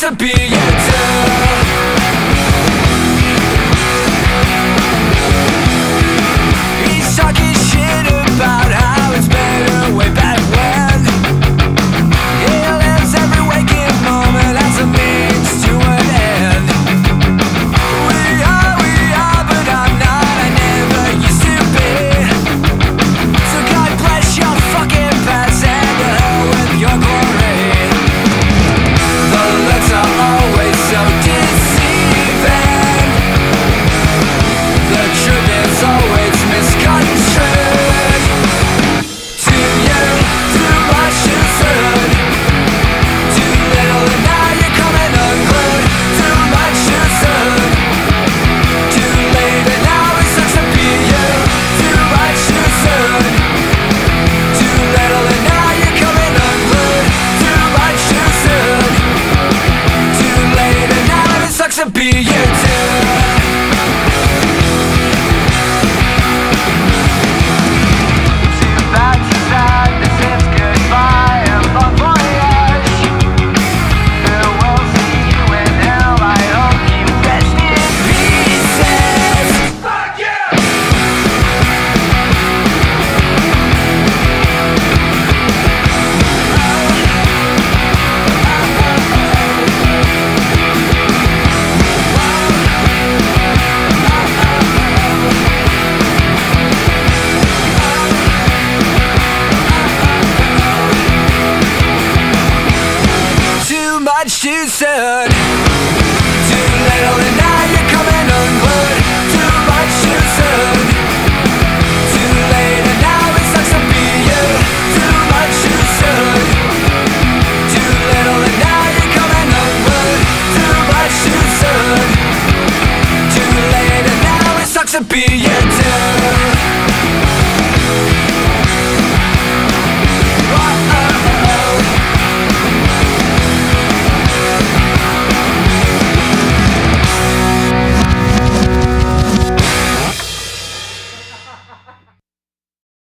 to much too soon. Too little and now you're coming unglued. Too much too soon. Too late and now it sucks to be you. Too much too soon. Too little and now you're coming unglued. Too much too soon. Too late and now it sucks to be you too.